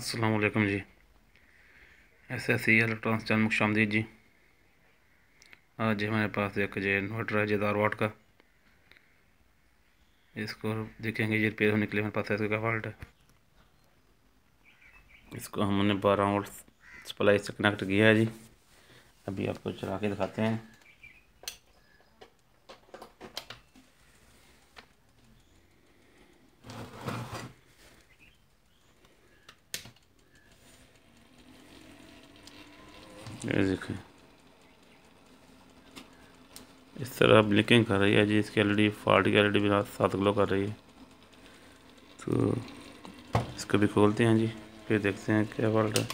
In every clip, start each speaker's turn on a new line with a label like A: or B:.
A: असलकम जी। S S C electronics channel मुख्शामदीद जी। आज हमारे पास एक जो इन्वर्टर है, जेदार वाट का। इसको देखेंगे ये रिपेयर होने के लिए हमारे पास ऐसे का फॉल्ट है। इसको हमने बारह वोल्ट सप्लाई से कनेक्ट किया है जी। अभी आपको चला के दिखाते हैं। ये देखें। इस तरह ब्लिंकिंग कर रही है जी, इसकी एलईडी फॉल्ट की एलईडी भी सात ग्लो कर रही है। तो इसको भी खोलते हैं जी, फिर देखते हैं क्या फॉल्ट है।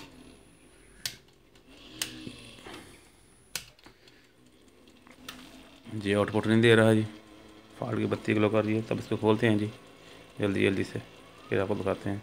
A: जी आउटपुट नहीं दे रहा जी। फॉल्ट की बत्ती ग्लो कर रही है, तब इसको खोलते हैं जी, जल्दी जल्दी से। फिर आपको दिखाते हैं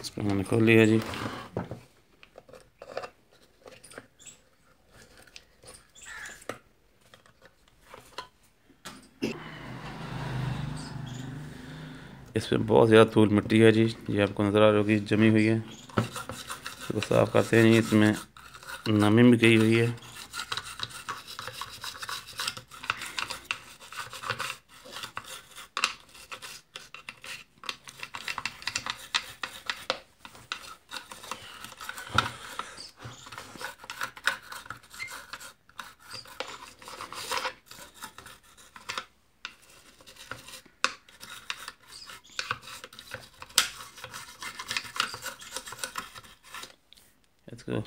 A: इसको मैंने खोल लिया जी। इसमें बहुत ज़्यादा धूल मिट्टी है जी, ये आपको नज़र आ रही होगी, जमी हुई है। इसको साफ़ करते हैं जी, इसमें नमी भी गई हुई है इसको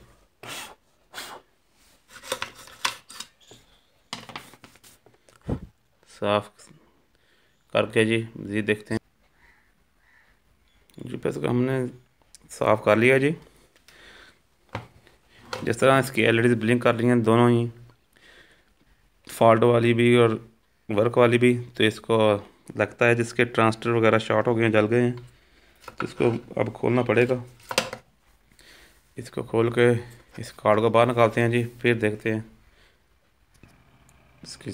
A: साफ़ करके जी मज़ीद देखते हैं। जी, पैसे हमने साफ़ कर लिया जी। जिस तरह इसकी एल ब्लिंक कर रही हैं दोनों ही। फॉल्ट वाली भी और वर्क वाली भी तो इसको लगता है जिसके ट्रांसटर वगैरह शॉर्ट हो गए हैं, जल गए हैं तो इसको अब खोलना पड़ेगा। इसको खोल के इस कार्ड को बाहर निकालते हैं जी, फिर देखते हैं। इसकी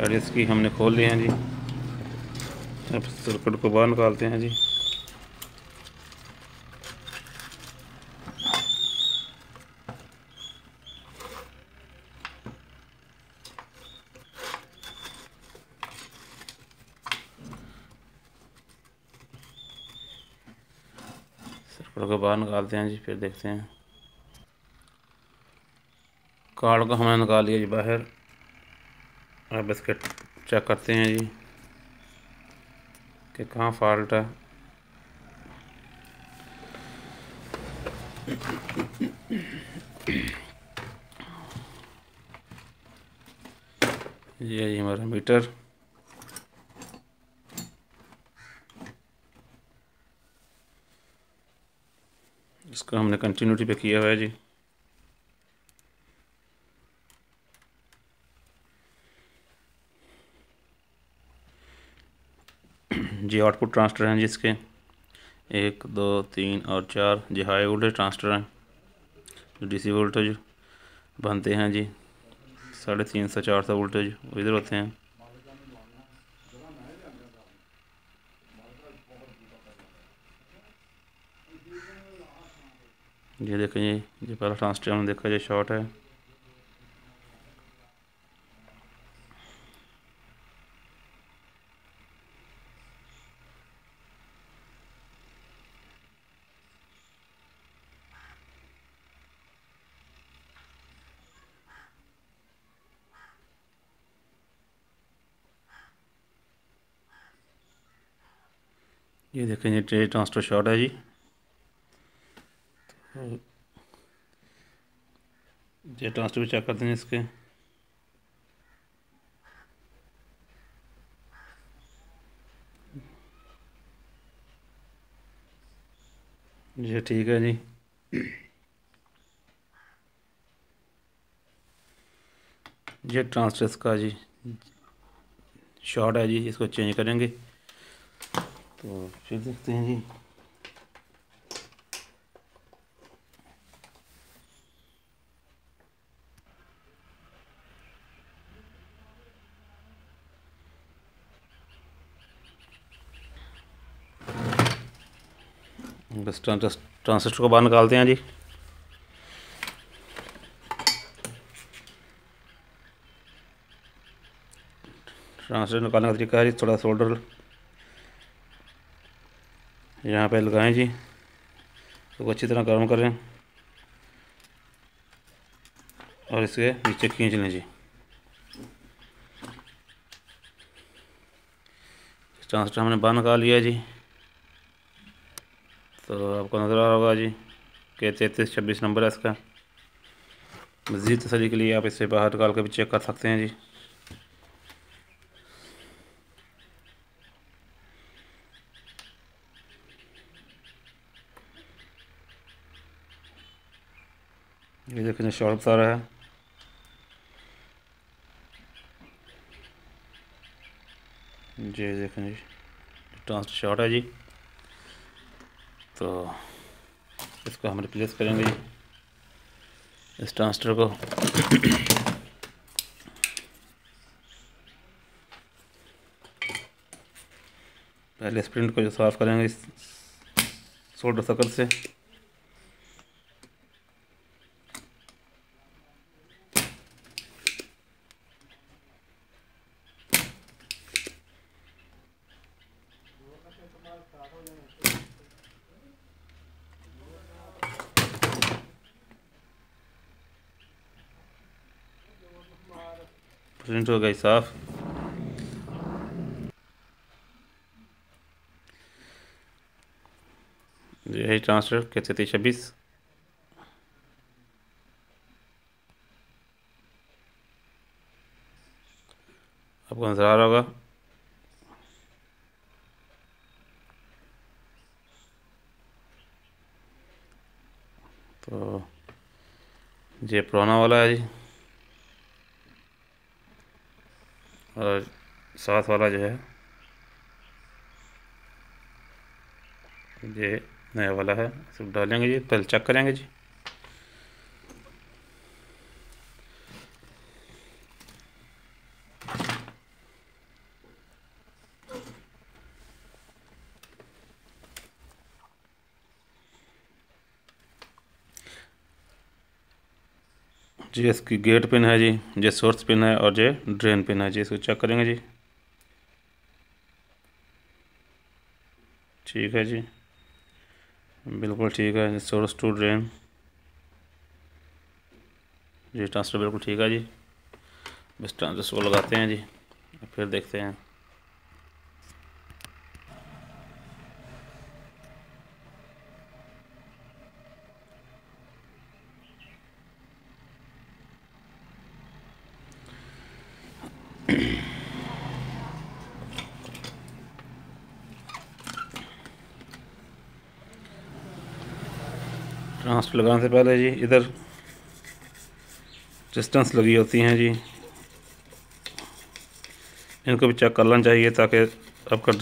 A: साइड इसकी हमने खोल लिया जी। अब सर्किट को बाहर निकालते हैं जी। सर्कल को बाहर निकालते हैं जी, फिर देखते हैं। कार्ड को हमने निकाल लिया जी बाहर। अब इसके चेक करते हैं जी कि कहाँ फॉल्ट है। ये जी हमारा मीटर इसको हमने कंटिन्यूटी पे किया हुआ है जी। जी आउटपुट ट्रांसटर हैं जिसके। एक, दो, तीन और चार। जी हाई वोल्टेज ट्रांसटर हैं, जो डीसी वोल्टेज बनते हैं जी। साढ़े तीन सौ, चार सौ वोल्टेज इधर होते हैं। ये देखें जी, ये पहला ट्रांसटर हमने देखा, ये शॉर्ट है। ये देखें ये ट्रे ट्रांसफ़र शॉट है जी। ये ट्रांसफ़र भी चेक करते हैं इसके। ये ठीक है जी। ये ट्रांसलेस का जी शॉर्ट है जी, इसको चेंज करेंगे। तो फिर देखते हैं जी बस ट्रांसिस्टर को बाहर निकालते हैं जी। ट्रांसलेट निकालने का तरीका है जी, थोड़ा सोल्डर यहाँ पे लगाएँ जी। तो अच्छी तरह गर्म करें। और इसके नीचे खींच लें जी। ट्रांसलेट हमने बाहर निकाल लिया जी। तो आपको नज़र आ रहा होगा जी के तैंतीस, छब्बीस नंबर है इसका। मज़ीद तसली के लिए आप इसे बाहर निकाल कर भी चेक कर सकते हैं जी। ये देखें शॉर्ट रहा है। जी देखें जी ट्रांसफ़र शॉर्ट है जी। तो इसको हम रिप्लेस करेंगे जी, इस ट्रांसटर को। पहले स्प्रिंट को जो साफ़ करेंगे, इस सोल्डर सर्कल से। हो गई साफ़। यही ट्रांसफ़र कैसे थे छब्बीस। आपको नज़र आ रहा होगा। तो ये पुराना वाला है जी। और साथ वाला जो है, ये नया वाला है, सब डालेंगे जी, पहले चेक करेंगे जी। जी, इसकी गेट पिन है जी ये सोर्स पिन है और ये ड्रेन पिन है जी, इसको चेक करेंगे जी। ठीक है जी। बिल्कुल ठीक है सोर्स टू ड्रेन जी ट्रांसफ़र बिल्कुल ठीक है जी। बस ट्रांसफ़र को लगाते हैं जी, फिर देखते हैं। ट्रांसफ़र लगाने से पहले जी, इधर डिस्टेंस लगी होती हैं जी। इनको भी चेक करना चाहिए ताकि आपका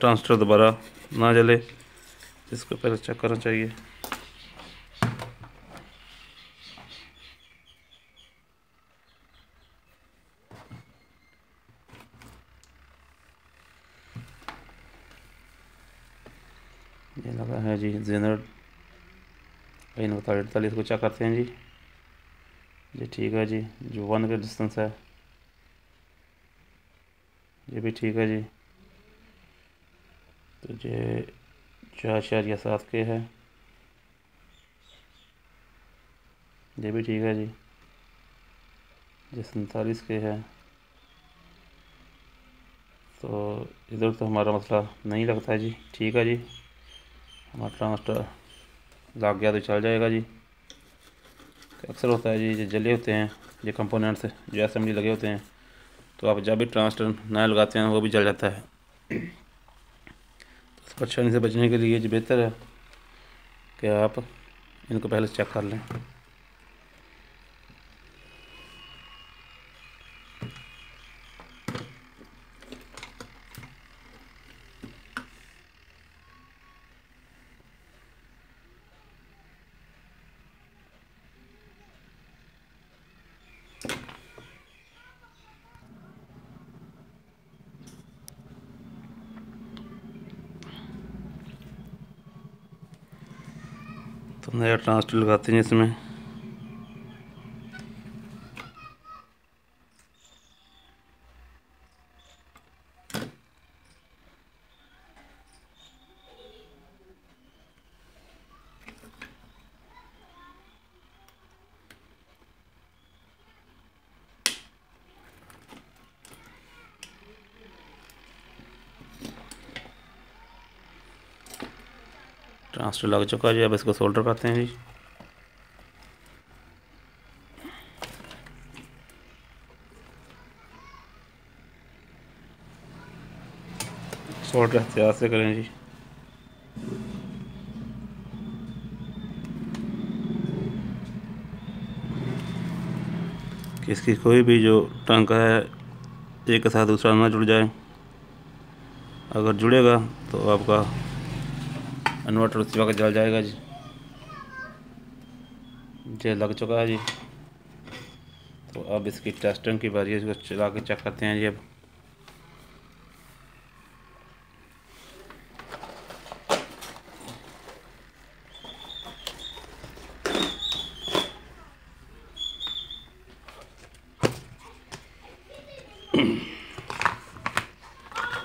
A: ट्रांसफ़र दोबारा ना जले। इसको पहले चेक करना चाहिए। ये लगा है जी जेनर इन अड़तालीस को चेक करते हैं जी। जी, ठीक है जी। जो वन का डिस्टेंस है। ये भी ठीक है जी। तो ये चार चार या सात के है। ये भी ठीक है जी। ये सैंतालीस के है। तो इधर तो हमारा मसला नहीं लगता है जी। ठीक है जी। हमारा ट्रांसटर लग गया तो चल जाएगा जी। अक्सर होता है जी, जो जले होते हैं ये कंपोनेंट्स जो असेंबली लगे होते हैं तो आप जब भी ट्रांसटर नया लगाते हैं, वो भी जल जाता है। तो परेशानी से बचने के लिए जो बेहतर है कि आप इनको पहले चेक कर लें। तो नया ट्रांसटर लगाते हैं इसमें। ट्रांसटर लग चुका है अब इसको सोल्डर करते हैं जी। सोल्डर एहतियात से करें जी। इसकी कोई भी जो टंका है, एक के साथ दूसरा ना जुड़ जाए। अगर जुड़ेगा तो आपका इन्वर्टर उसी वक्त जल जाएगा जी। जे लग चुका है जी। तो अब इसकी टेस्टिंग की बारी है, इसको चला के चेक करते हैं जी अब।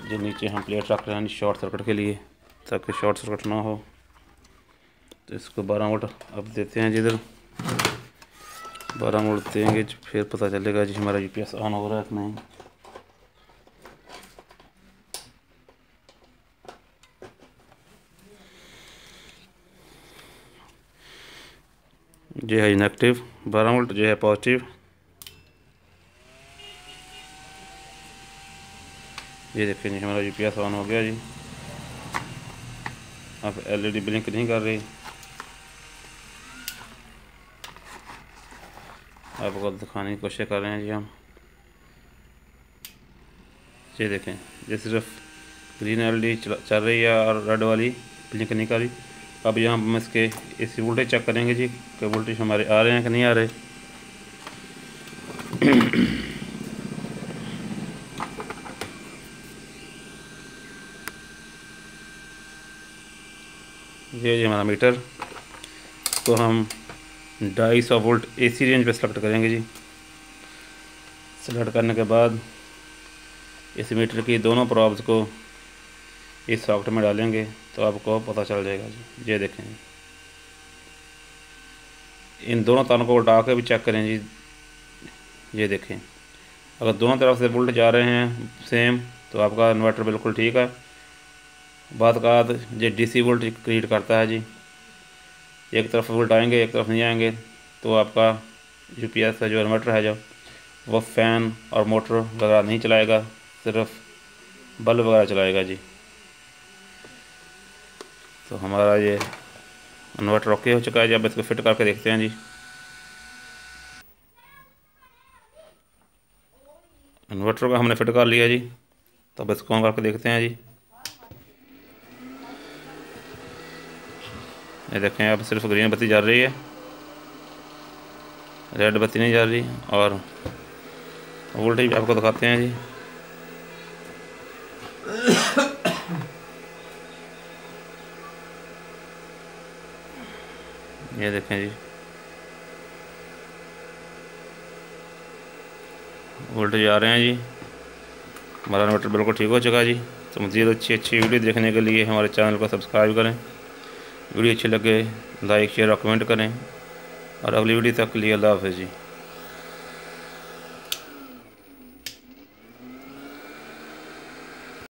A: जो, नीचे हम प्लेट रख रहे हैं शॉर्ट सर्किट के लिए। ताकि शॉर्ट सर्किट ना हो। तो इसको बारह वोल्ट अब देते हैं जिधर बारह वोल्ट देंगे फिर पता चलेगा जी हमारा यूपीएस ऑन हो रहा है कि नहीं। ये है नेगेटिव बारह वोल्ट जो है पॉजिटिव ये देखिए जी हमारा यूपीएस ऑन हो गया जी। अब एलईडी ब्लिंक नहीं कर रही। आपको दिखाने की कोशिश कर रहे हैं जी हम। ये देखें, ये सिर्फ़ ग्रीन एलईडी चल रही है और रेड वाली ब्लिंक नहीं कर। रही अब यहाँ हम इसके इसी वोल्टेज चेक करेंगे जी, कि वोल्टेज हमारे आ रहे हैं कि नहीं आ रहे। ये हमारा मीटर। तो हम ढाई सौ वोल्ट एसी रेंज पे सेलेक्ट करेंगे जी। सेलेक्ट करने के बाद इस मीटर की दोनों प्रॉब्स को इस सॉकेट में डालेंगे तो आपको पता चल जाएगा जी। ये देखें इन दोनों तारों को उठा के भी चेक करें जी। ये देखें। अगर दोनों तरफ़ से वोल्ट जा रहे हैं सेम तो आपका इन्वर्टर बिल्कुल ठीक है। बाद का ये डीसी वोल्ट क्रिएट करता है जी। एक तरफ़ वोल्ट आएँगे, एक तरफ़ नहीं आएँगे तो आपका यूपीएस का जो इन्वर्टर है जो, वो फ़ैन और मोटर वगैरह नहीं चलाएगा, सिर्फ़ बल्ब वगैरह चलाएगा जी। तो हमारा ये इन्वर्टर ओके हो चुका है जी, अब इसको फिट करके देखते हैं जी। इन्वर्टर को हमने फिट कर लिया जी तो अब इसको ऑन करके देखते हैं जी। ये देखें, अब सिर्फ़ ग्रीन बत्ती जल रही है। रेड बत्ती नहीं जल रही और वोल्टेज भी आपको दिखाते हैं जी। ये देखें जी। वोल्टेज आ रहे हैं जी। हमारा इन्वर्टर बिल्कुल ठीक हो चुका है जी। तो मज़ीद अच्छी अच्छी वीडियो देखने के लिए हमारे चैनल को सब्सक्राइब करें। वीडियो अच्छी लगे लाइक शेयर और कमेंट करें। और अगली वीडियो तक के लिए अल्लाह हाफ़ जी।